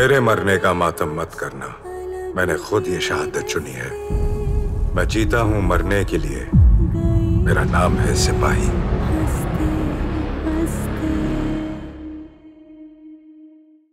मेरे मरने का मातम मत करना। मैंने खुद ये शहादत चुनी है। मैं जीता हूँ मरने के लिए। मेरा नाम है सिपाही।